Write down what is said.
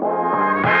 Música